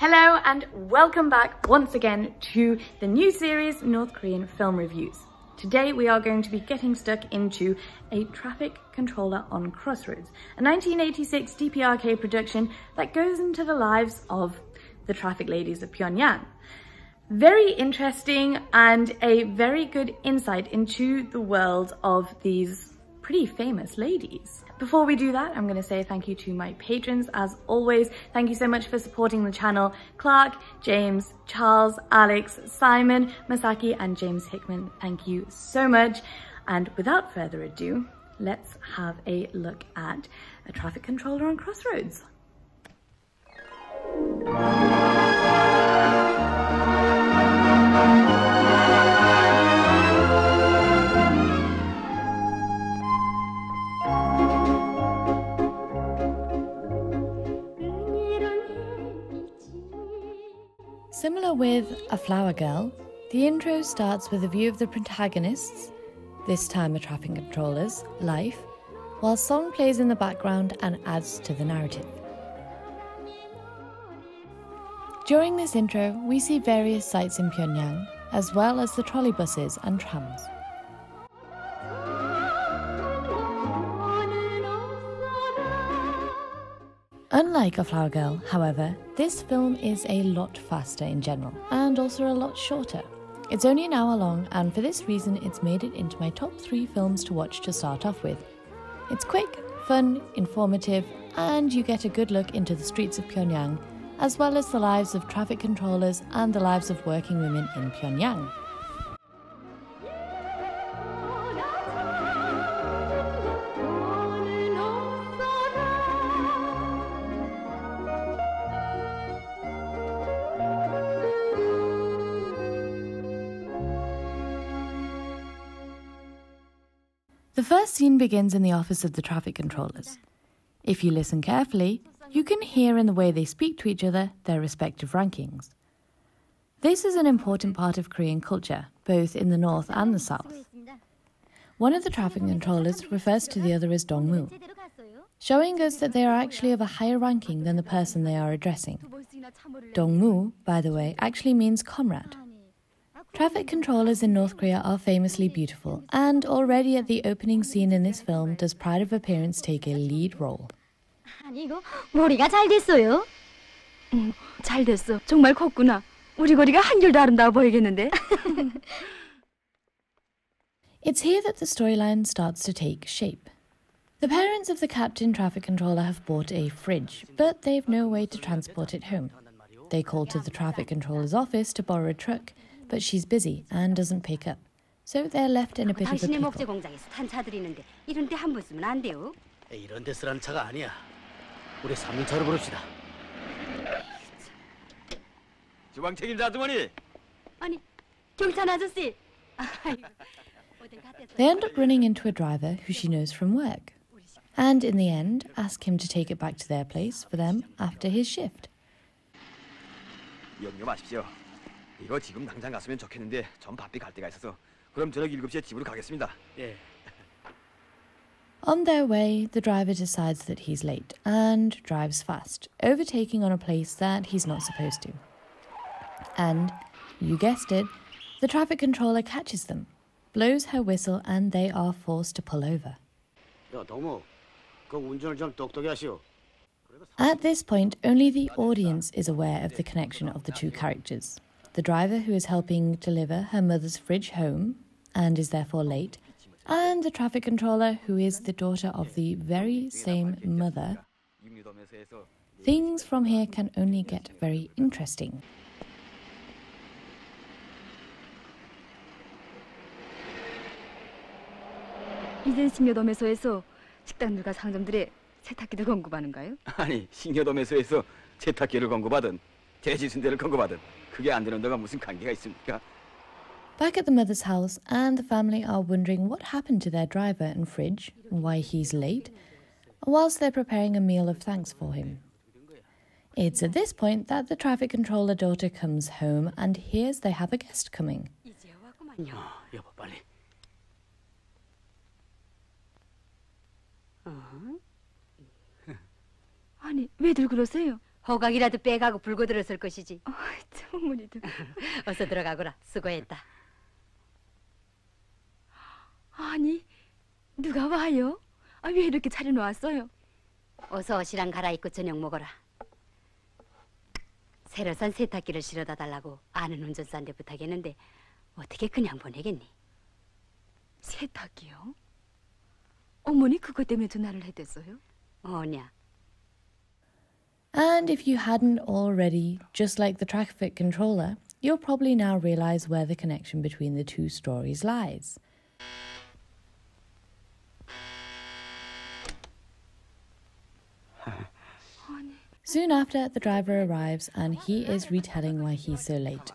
Hello and welcome back once again to the new series North Korean Film Reviews. Today we are going to be getting stuck into A Traffic Controller on Crossroads, a 1986 DPRK production that goes into the lives of the traffic ladies of Pyongyang. Very interesting and a very good insight into the world of these pretty famous ladies. Before we do that, I'm going to say thank you to my patrons. As always, thank you so much for supporting the channel. Clarke, James, Charles, Alex, Simon, Masaki, and James Hickman. Thank you so much. And without further ado, let's have a look at a traffic controller on Crossroads. Similar with A Flower Girl, the intro starts with a view of the protagonists, this time the traffic controller's, life, while song plays in the background and adds to the narrative. During this intro, we see various sights in Pyongyang, as well as the trolleybuses and trams. Unlike A Flower Girl, however, this film is a lot faster in general, and also a lot shorter. It's only an hour long, and for this reason, it's made it into my top three films to watch to start off with. It's quick, fun, informative, and you get a good look into the streets of Pyongyang, as well as the lives of traffic controllers and the lives of working women in Pyongyang. Scene begins in the office of the traffic controllers. If you listen carefully, you can hear in the way they speak to each other their respective rankings. This is an important part of Korean culture, both in the north and the south. One of the traffic controllers refers to the other as Dongmu, showing us that they are actually of a higher ranking than the person they are addressing. Dongmu, by the way, actually means comrade. Traffic controllers in North Korea are famously beautiful, and already at the opening scene in this film does pride of appearance take a lead role. 아니 이거 머리가 잘 됐어요? 응, 잘 됐어. 정말 컸구나. 우리 거리가 한결도 아름다워 보이겠는데? It's here that the storyline starts to take shape. The parents of the captain traffic controller have bought a fridge, but they've no way to transport it home. They call to the traffic controller's office to borrow a truck, but she's busy and doesn't pick up. So they're left in a bit of a 당신의 목재 pickle. 공장에서 탄 차들이 있는데 이런 데 함부로 쓰면 안 돼요. 이런 데 쓰라는 차가 아니야. 우리 3륜차로 부릅시다. 주방 책임자 아주머니. 아니 경찰 아저씨. 아이고, 어딜 갔댔어? They end up running into a driver who she knows from work, and in the end, ask him to take it back to their place for them after his shift. 염려 마십시오. 이거 지금 당장 갔으면 좋겠는데 전 바삐 갈 데가 있어서 그럼 저녁 7시에 집으로 가겠습니다. 예. On their way, the driver decides that he's late and drives fast, overtaking on a place that he's not supposed to. And, you guessed it, the traffic controller catches them, blows her whistle, and they are forced to pull over. 야, 동무. 그 운전을 좀 똑똑히 하시오. At this point, only the audience is aware of the connection of the two characters. The driver who is helping deliver her mother's fridge home and is therefore late, and the traffic controller who is the daughter of the very same mother. 육류도면서에서 Things from here can only get very interesting. 이젠 신여dom에서에서 식당들과 상점들에 세탁기를 공급하는가요? 아니 신여도면서에서 세탁기를 공급하든 대지순대를 공급하든 그게 안 되는 데가 무슨 관계가 있습니까? Back at the mother's house, and the family are wondering what happened to their driver and fridge, and why he's late, whilst they're preparing a meal of thanks for him. It's at this point that the traffic controller daughter comes home and hears they have a guest coming. 이제 왔구만요. 여보 빨리. 아니 왜들 그러세요? 호각이라도 빼가고 불고 들었을 것이지. 청문이도. 어서 들어가거라. 수고했다. 아니, 누가 와요? 아, 왜 이렇게 차려놓았어요? 어서 옷이랑 갈아입고 저녁 먹어라. 새로 산 세탁기를 실어다 달라고 아는 운전사한테 부탁했는데 어떻게 그냥 보내겠니? 세탁기요? 어머니 그것 때문에 전화를 했댔어요? 어냐? And if you hadn't already, just like the traffic controller, you'll probably now realize where the connection between the two stories lies. Soon after, the driver arrives and he is retelling why he's so late.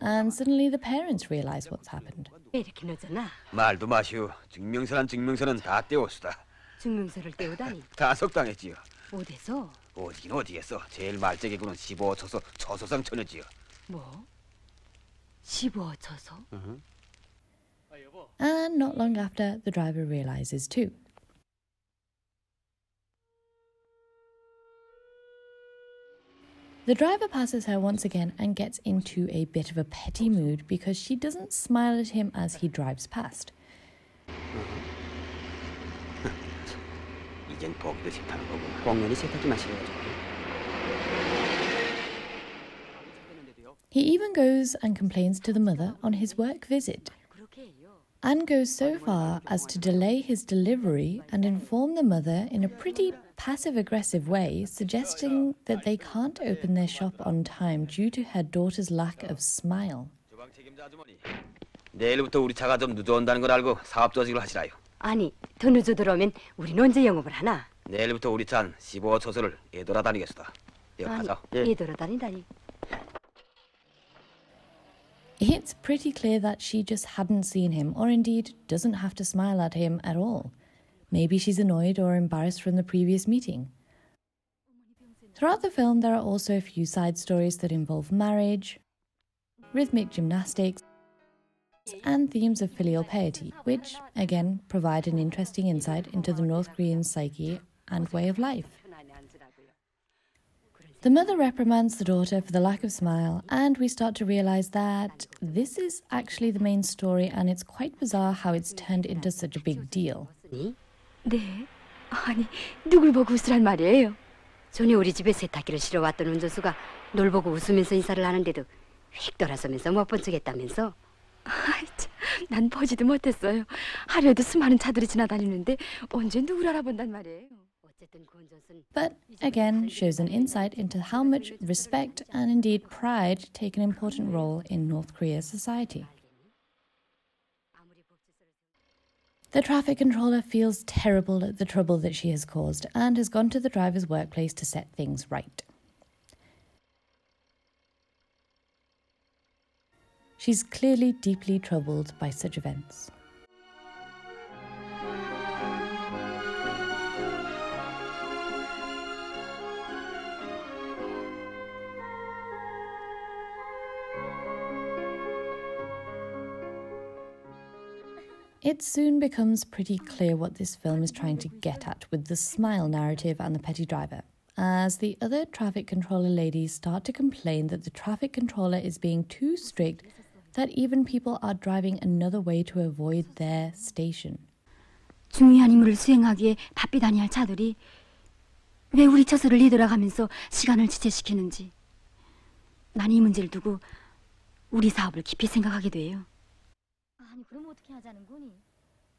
And suddenly the parents realize what's happened. 왜 이렇게 늦었나? 말도 마시오. 증명서란 증명서는 다 떼었수다. 증명서를 떼우다니. 다 속당했지요. 어디서? 어디긴 어디에서 제일 말재기구는 15초소 초소상 처녀지요. 뭐? 15 쳐서? And not long after, the driver realizes too. The driver passes her once again and gets into a bit of a petty mood because she doesn't smile at him as he drives past. 이젠 보기도 싫다는 거고. 공연이 세탁기만 실어가지고 He even goes and complains to the mother on his work visit 그렇게 해요. and goes so far as to delay his delivery and inform the mother in a pretty passive aggressive way, suggesting that they can't open their shop on time due to her daughter's lack of smile. 주방 책임자 아주머니. 내일부터 우리 차가 좀 늦어온다는 걸 알고 사업 조직을 하시라요. 아니, 더 늦어 들어오면 우린 언제 영업을 하나? 내일부터 우리 차는 15초소를 애돌아다니겠수다. 여 아니, 가자. 이 돌아다니다니. It's pretty clear that she just hadn't seen him, or indeed doesn't have to smile at him at all. Maybe she's annoyed or embarrassed from the previous meeting. Throughout the film, there are also a few side stories that involve marriage, rhythmic gymnastics, and themes of filial piety, which, again, provide an interesting insight into the North Korean psyche and way of life. 편안히 앉으라고요. The mother reprimands the daughter for the lack of smile, and we start to realize that this is actually the main story, and it's quite bizarre how it's turned into such a big deal. 무슨이? 네. 아니, 누굴 보고 웃으란 말이에요? 전에 우리 집에 세탁기를 실어 왔던 운전수가 널 보고 웃으면서 인사를 하는데도 휙 돌아서면서 못 본 척했다면서? 아이 참, 난 보지도 못했어요. 하루에도 수많은 차들이 지나다니는데 언제 누굴 알아본단 말이에요? 어쨌든 그 운전수는 But again, shows an insight into how much respect and indeed pride take an important role in North Korea's society. 아무리 법질서를 The traffic controller feels terrible at the trouble that she has caused and has gone to the driver's workplace to set things right. She's clearly deeply troubled by such events. It soon becomes pretty clear what this film is trying to get at with the smile narrative and the petty driver, as the other traffic controller ladies start to complain that the traffic controller is being too strict, that even people are driving another way to avoid their station. 중요한 임무를 수행하기에 바삐 다니할 차들이 왜 우리 처소를 뒤돌아가면서 시간을 지체시키는지 난 이 문제를 두고 우리 사업을 깊이 생각하게 돼요. 아니 그럼 어떻게 하자는 거니?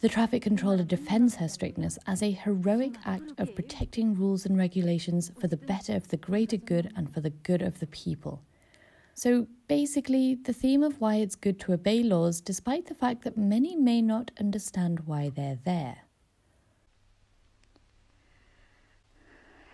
The traffic controller defends her strictness as a heroic act of protecting rules and regulations for the better of the greater good and for the good of the people. So basically, the theme of why it's good to obey laws, despite the fact that many may not understand why they're there.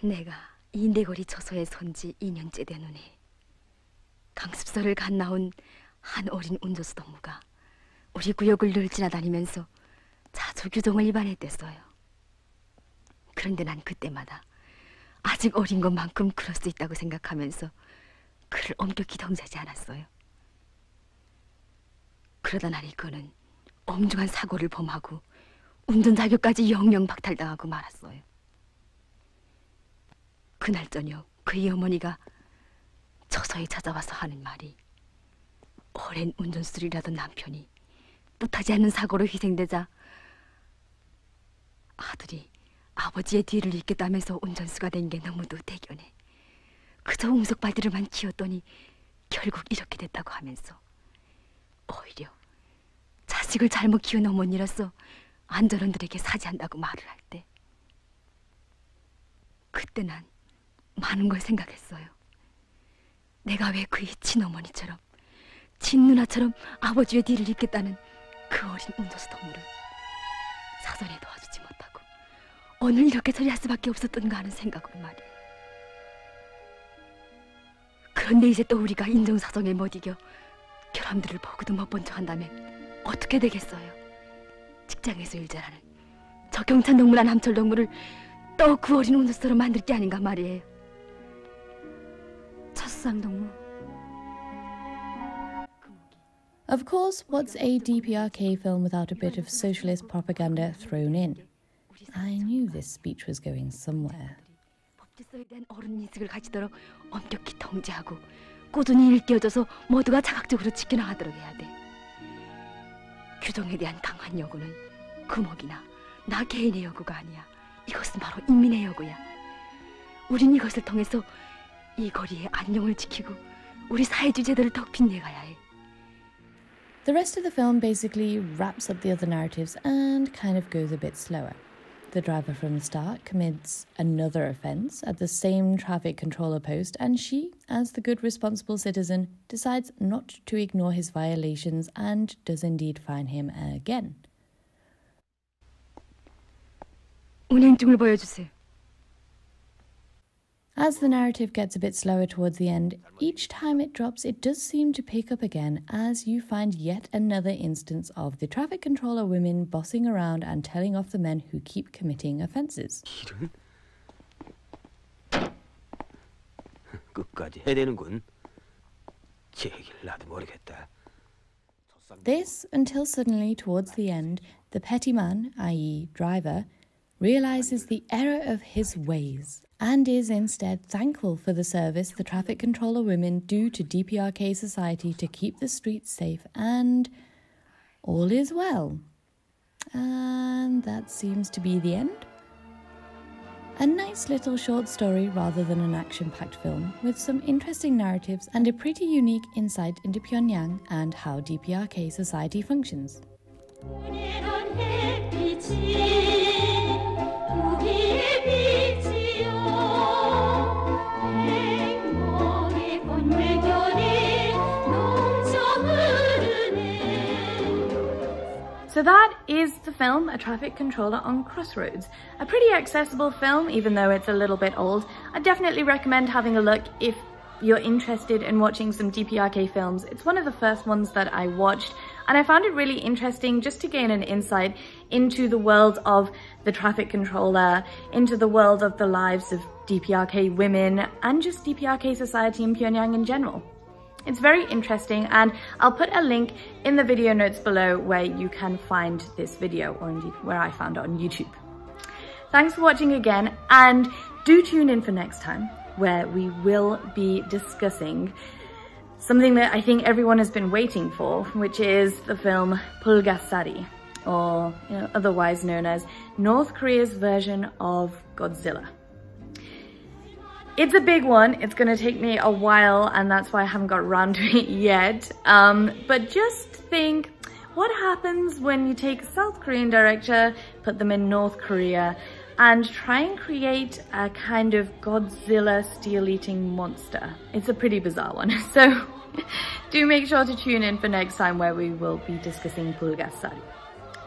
내가 인대거리 처소에 선지 2년째 되노니 강습소를 갓 나온 한 어린 운전수 동무가 우리 구역을 늘 지나다니면서 자주 규정을 위반했댔어요. 그런데 난 그때마다 아직 어린 것만큼 그럴 수 있다고 생각하면서 그를 엄격히 통제하지 않았어요. 그러다 나니 그는 엄중한 사고를 범하고 운전 자격까지 영영 박탈당하고 말았어요. 그날 저녁 그의 어머니가 저서히 찾아와서 하는 말이 오랜 운전수술이라던 남편이 뜻하지 않는 사고로 희생되자 아들이 아버지의 뒤를 잇겠다면서 운전수가 된 게 너무도 대견해. 그저 웅석발들을만 키웠더니 결국 이렇게 됐다고 하면서 오히려 자식을 잘못 키운 어머니로서 안전원들에게 사죄한다고 말을 할 때 그때 난 많은 걸 생각했어요. 내가 왜 그의 친어머니처럼 친누나처럼 아버지의 뒤를 잇겠다는 그 어린 운전수 동물을 사전에 도와주지 못하고 오늘 이렇게 처리할 수밖에 없었던가 하는 생각으로 말이에요. 그런데 이제 또 우리가 인정사정에 못 이겨 결함들을 보고도 못 본 척 한다면 어떻게 되겠어요? 직장에서 일 잘하는 저 경찬 동물한 함철 동물을 또그 어린 운수로 만들 게 아닌가 말이에요. 첫상 동무. Of course, what's a DPRK film without a bit of socialist propaganda thrown in? I knew this speech was going somewhere. 법질서에 대한 어른 인식을 가지도록 엄격히 통제하고 꾸준히 일깨워줘서 모두가 자각적으로 지켜나가도록 해야 돼. 규정에 대한 강한 요구는 금옥이나 나 개인의 요구가 아니야. 이것은 바로 인민의 요구야. 우린 이것을 통해서 이 거리의 안녕을 지키고 우리 사회주의 제도를 더 빛내가야 해. The rest of the film basically wraps up the other narratives and kind of goes a bit slower. The driver from the start commits another offence at the same traffic controller post, and she, as the good responsible citizen, decides not to ignore his violations and does indeed fine him again. 운행증을 보여주세요. As the narrative gets a bit slower towards the end, each time it drops, it does seem to pick up again as you find yet another instance of the traffic controller women bossing around and telling off the men who keep committing offences. This until suddenly, towards the end, the petty man, i.e., driver, realizes the error of his ways and is instead thankful for the service the traffic controller women do to DPRK society to keep the streets safe, and all is well. And that seems to be the end. A nice little short story rather than an action packed film, with some interesting narratives and a pretty unique insight into Pyongyang and how DPRK society functions. So that is the film A Traffic Controller on Crossroads. A pretty accessible film, even though it's a little bit old. I definitely recommend having a look if you're interested in watching some DPRK films. It's one of the first ones that I watched and I found it really interesting just to gain an insight into the world of the traffic controller, into the world of the lives of DPRK women and just DPRK society in Pyongyang in general. It's very interesting and I'll put a link in the video notes below where you can find this video or indeed where I found it on YouTube. Thanks for watching again and do tune in for next time where we will be discussing something that I think everyone has been waiting for, which is the film Pulgasari, or you know, otherwise known as North Korea's version of Godzilla. It's a big one. It's going to take me a while and that's why I haven't got around to it yet. Um, but just think, what happens when you take a South Korean director, put them in North Korea, and try and create a kind of Godzilla steel-eating monster? It's a pretty bizarre one. So do make sure to tune in for next time where we will be discussing Pulgasari.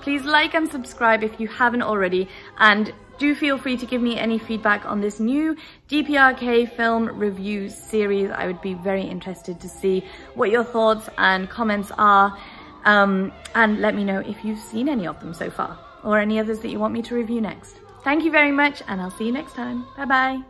Please like and subscribe if you haven't already and do feel free to give me any feedback on this new DPRK film review series. I would be very interested to see what your thoughts and comments are um, and let me know if you've seen any of them so far or any others that you want me to review next. Thank you very much and I'll see you next time. Bye bye.